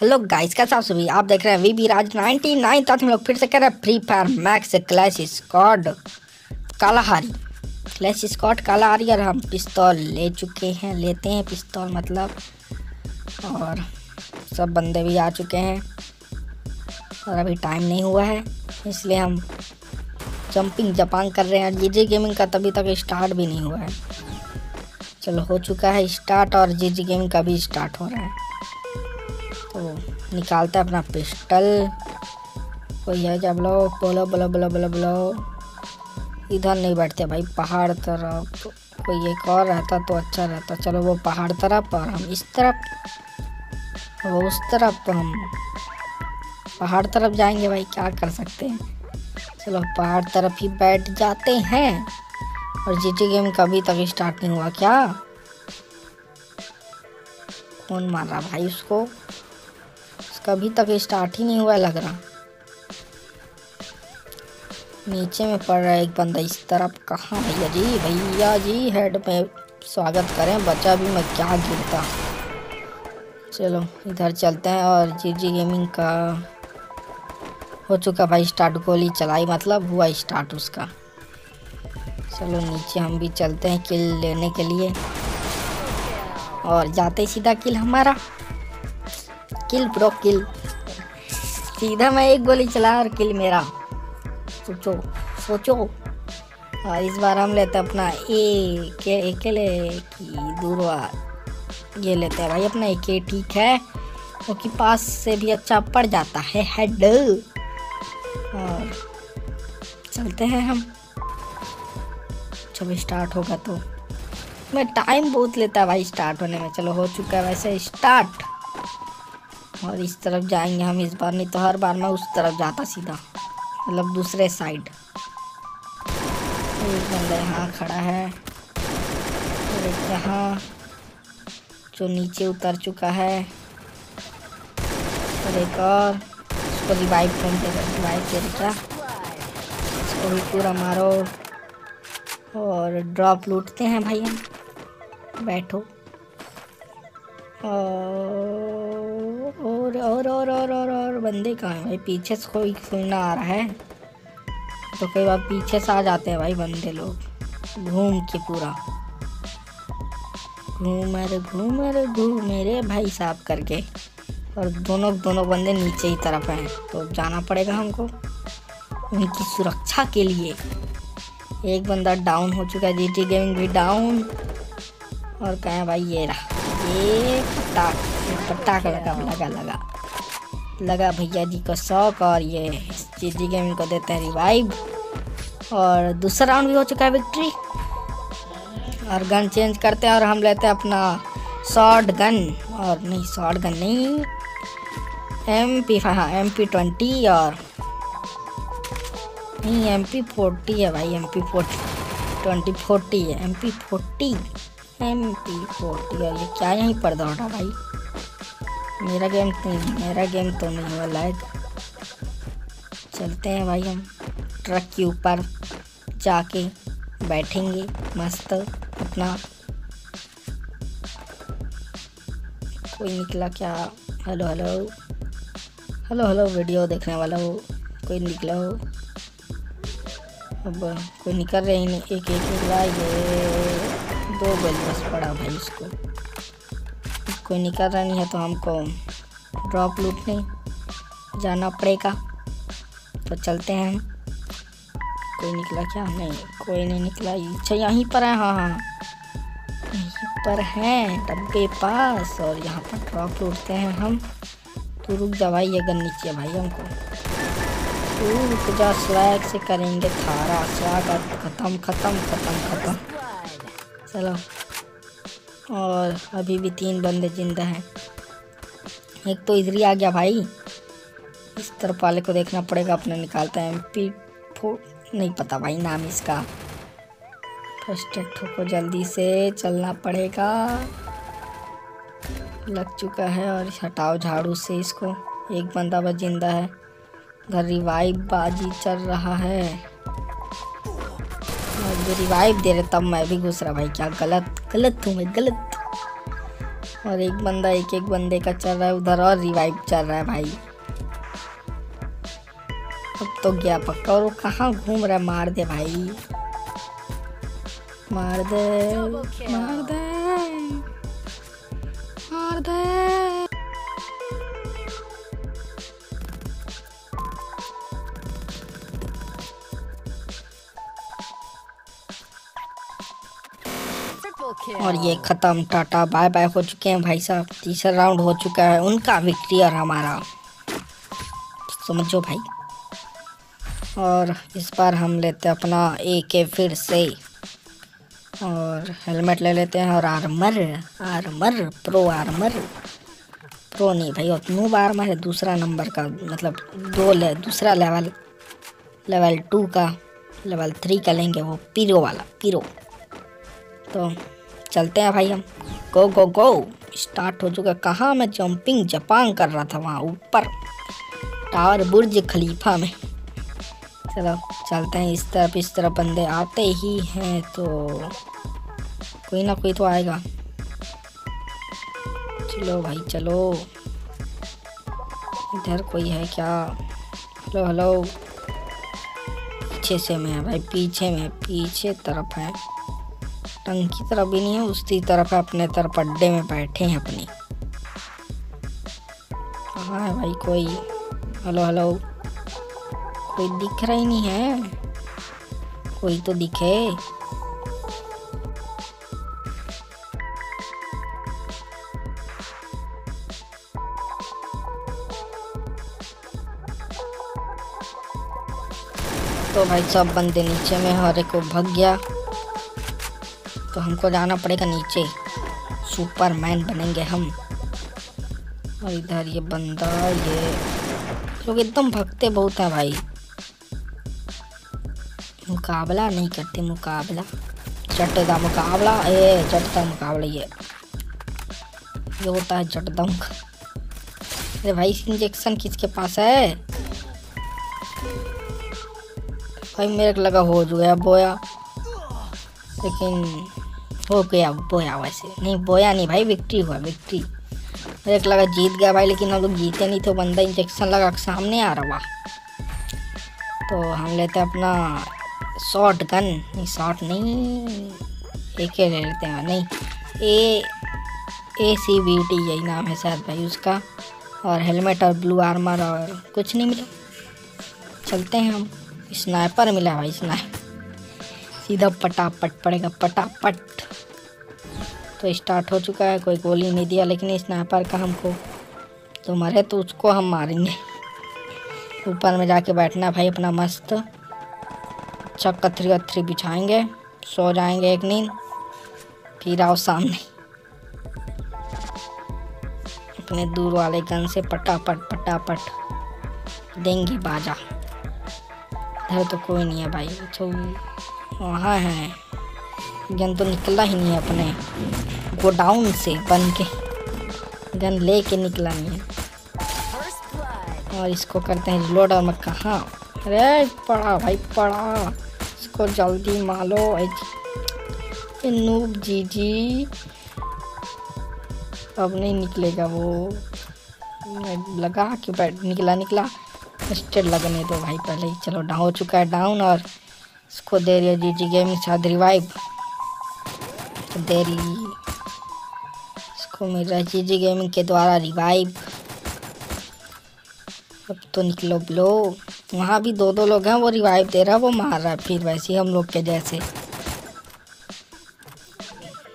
Hello guys कैसा आप सभी? आप देख रहे हैं वी वीबी राज 99 तक हम लोग फिर से कर रहे हैं free fire max clash squad Kalahari. Clash squad Kalahari, और हम पिस्तौल ले चुके हैं, लेते हैं पिस्तौल मतलब। और सब बंदे भी आ चुके हैं। और अभी टाइम नहीं हुआ है, इसलिए हम जंपिंग जपांग कर रहे हैं। जीजी गेमिंग का तभी तक स्टार्ट भी नहीं हुआ है। चलो, हो चुका है स्टार्ट और जी जी गेमिंग का भी स्टार्ट हो रहा है। निकालते हैं अपना पिस्टल। कोई है जब लो बोलो बोलो बोलो बोलो बोलो। इधर नहीं बैठते भाई, पहाड़ तरफ़। कोई एक और रहता तो अच्छा रहता। चलो वो पहाड़ तरफ़ और हम इस तरफ़। वो उस तरफ़ तो हम पहाड़ तरफ़ जाएँगे भाई, क्या कर सकते हैं? चलो पहाड़ तरफ़ ही बैठ जाते हैं। और जी गेम कभी तक स्टार्ट नहीं हुआ क्या? कौन मार रहा भाई उसको। उसका अभी तक स्टार्ट ही नहीं हुआ लग रहा। नीचे में पड़ रहा है एक बंदा, इस तरफ़ कहाँ भैया जी भैया जी हेड में स्वागत करें, बचा भी मैं क्या गिरता। चलो, इधर चलते हैं और जी जी गेमिंग का हो चुका भाई स्टार्ट गोली चलाई मतलब हुआ स्टार्ट उसका। चलो, नीचे हम भी चलते हैं किल लेने के लिए। और जाते सीधा किल हमारा। Kill pro kill. सीधा मैं एक गोली चला और किल मेरा। सोचो सोचो। और इस बार हम लेते अपना ए के अकेले की दूरवा ये लेते हैं भाई अपना एक ठीक है? क्योंकि तो पास से भी अच्छा पड़ जाता है हेड और चलते हैं हम। जब स्टार्ट होगा तो। मैं टाइम बहुत लेता है भाई स्टार्ट होने में। चलो, हो चुका है वैसे स्टार्ट और इस तरफ़ जाएँगे हम इस बार, नहीं तो हर बार मैं उस तरफ़ जाता सीधा मतलब दूसरे साइड एक बंदा यहाँ खड़ा है, और एक यहाँ, जो नीचे उतर चुका है। और एक और उसको रिवाइव कर देगा रिवाइव दे क्या? इसको भी पूरा मारो। और ड्रॉप लूटते हैं भाई हम। बैठो। और और और और और और बंदे कहाँ हैं भाई? पीछे से कोई सुनना आ रहा है। तो कई बार पीछे से आ जाते हैं भाई बंदे लोग। घूम के पूरा। घूम अरे घूम अरे घूम मेरे भाई साहब करके। और दोनों दोनों बंदे नीचे ही तरफ़ हैं। तो जाना पड़ेगा हमको उनकी सुरक्षा के लिए। एक बंदा डाउन हो चुका है जी टी गेमिंग भी डाउन और कहें भाई ये रहा। ये पटाख पटाख लगा लगा लगा। लगा भैया जी को शौक और ये जी गेम इनको देते हैं रिवाइव और दूसरा राउंड भी हो चुका है विक्ट्री और गन चेंज करते हैं और हम लेते हैं अपना शॉर्ट गन और नहीं शॉर्ट गन नहीं। एम पी हाँ एम पी ट्वेंटी और नहीं एम पी फोर्टी है भाई M P forty twenty forty है। M P forty M P forty और ये क्या यहीं पर दौड़ा भाई? मेरा गेम तो नहीं मेरा गेम तो नहीं हुआ लाइक चलते हैं भाई हम ट्रक के ऊपर जाके बैठेंगे मस्त अपना कोई निकला क्या hello hello hello hello video देखने वाला हो कोई निकला हो अब कोई निकल रहे ही नहीं एक एक निकला ये दो गोल बस पड़ा भाई उसको कोई निकल रहा नहीं है तो हमको ड्रॉप लूटने जाना पड़ेगा। तो चलते हैं कोई निकला क्या? नहीं, कोई नहीं निकला। अच्छा यहीं पर है। हाँ हाँ। यहीं पर है, डब्बे पास। और यहाँ पर ड्रॉप लूटते हैं हम। तो रुक जा भाई, ये गन नीचे भाई हमको। तू रुक जा स्वैग से करेंगे थारा। स्वागत खत्म खत्म खत्म खत्म। चलो। और अभी भी तीन बंदे ज़िंदा हैं। एक तो इधर ही आ गया भाई। इस तरफ़ वाले को देखना पड़ेगा, अपने निकालता है एम पी फोर। नहीं पता भाई नाम इसका। फ़र्स्ट एड को जल्दी से, चलना पड़ेगा। लग चुका है और हटाओ झाड़ू से इसको। एक बंदा बस ज़िंदा है। उधर रिवाइव बाजी चल रहा है। जो रिवाइव दे रहे तब मैं भी घुस रहा भाई क्या गलत गलत हूँ मैं गलत। और एक बंदा एक एक बंदे का चल रहा है उधर और रिवाइव चल रहा है भाई। अब तो गया पक्का और वो कहाँ घूम रहा है? मार दे भाई। मार दे मार दे मार दे। और ये ख़त्म टाटा बाय बाय हो चुके हैं भाई साहब। तीसरा राउंड हो चुका है उनका विक्ट्री और हमारा। समझो भाई। और इस बार हम लेते हैं अपना ए के फिर से। और हेलमेट ले लेते हैं और armour armour pro armour pro नहीं भाई और नूब आर्मर है दूसरा नंबर का मतलब दो ले दूसरा लेवल लेवल टू का लेवल थ्री का लेंगे वो पीरो वाला पीरो तो चलते हैं भाई हम। गो गो गो स्टार्ट हो चुका कहाँ मैं जंपिंग जपांग कर रहा था वहाँ ऊपर। टावर बुर्ज खलीफा में। चलो, चलते हैं। इस तरफ़ इस तरफ़ बंदे आते ही हैं तो कोई ना कोई तो आएगा। चलो भाई, चलो। इधर कोई है क्या? हेलो हेलो पीछे से मैं, भाई पीछे में, पीछे तरफ़ है। टंकी तरफ़ भी नहीं है, उसकी तरफ़ है, अपने तरफ़ अड्डे में बैठे हैं अपनी। कहाँ है भाई कोई? Hello hello. कोई दिख रहा ही नहीं है। कोई तो दिखे। तो भाई सब बंदे नीचे में, हर को भग गया। तो हमको जाना पड़ेगा नीचे। सुपरमैन बनेंगे हम। और इधर ये बंदा, ये लोग एकदम भगते बहुत है भाई। मुकाबला नहीं करते, मुकाबला। चटदा मुकाबला, ए, चटदा मुकाबला ये। ये होता है चटदम अरे भाई इंजेक्शन किसके पास है? भाई, मेरे को लगा हो गया, बोया। लेकिन हो गया, बोया वैसे। नहीं, बोया नहीं भाई विक्ट्री हुआ विक्ट्री मेरे को लगा जीत गया भाई, लेकिन हम लोग जीते नहीं तो बंदा इंजेक्शन लगा सामने आ रहा हुआ। तो हम लेते हैं अपना शॉर्ट गन नहीं शॉर्ट नहीं एक ले लेते हैं, नहीं। ए ए सी बी टी यही नाम है शायद भाई उसका। और हेलमेट और ब्लू आर्मर और कुछ नहीं मिला। चलते हैं हम। स्नाइपर मिला भाई स्नाइपर सीधा पटापट पड़ेगा, पटापट। तो स्टार्ट हो चुका है, कोई गोली नहीं दिया, लेकिन स्नाइपर का हमको तो मरे तो उसको हम मारेंगे। ऊपर में जाके बैठना भाई, अपना मस्त। अच्छा कथरी वथरी बिछाएँगे, सो जाएँगे एक नींद, फिर आओ सामने। अपने दूर वाले गन से पटापट पटापट देंगे बाजा। इधर तो कोई नहीं है भाई तो वहाँ है गन तो निकला ही नहीं है अपने। गोडाउन से बन के। गन ले के निकला नहीं है। और इसको करते हैं रिलोड और मैं कहाँ अरे, पड़ा भाई, पड़ा। इसको जल्दी मालो नूब जी जी अब नहीं निकलेगा वो। लगा कि बैठ, निकला निकला। स्टेट लगने दो भाई पहले ही। चलो डाउन हो चुका है डाउन और इसको दे रही है जी जी गेमिंग साथ रिवाइव दे रही इसको मिल रहा है जी जी गेमिंग के द्वारा रिवाइव अब तो निकलो ब्लो वहाँ भी दो दो लोग हैं, वो रिवाइव दे रहा है, वो मार रहा है। फिर वैसे ही हम लोग के जैसे।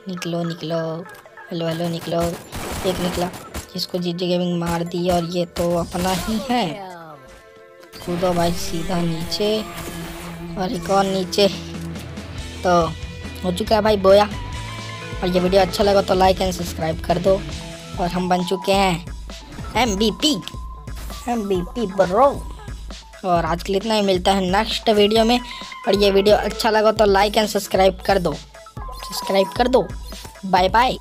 निकलो निकलो। हेलो हेलो, निकलो। एक निकला, जिसको जी जी गेमिंग मार दी, और ये तो अपना ही है। कूदो भाई, सीधा नीचे। और एक और नीचे। तो हो चुका है भाई बोया। और ये वीडियो अच्छा लगा तो लाइक एंड सब्सक्राइब कर दो। और हम बन चुके हैं M B P M B P bro और आज के लिए इतना ही, मिलता है नेक्स्ट वीडियो में। और ये वीडियो अच्छा लगा तो लाइक एंड सब्सक्राइब कर दो। सब्सक्राइब कर दो। Bye bye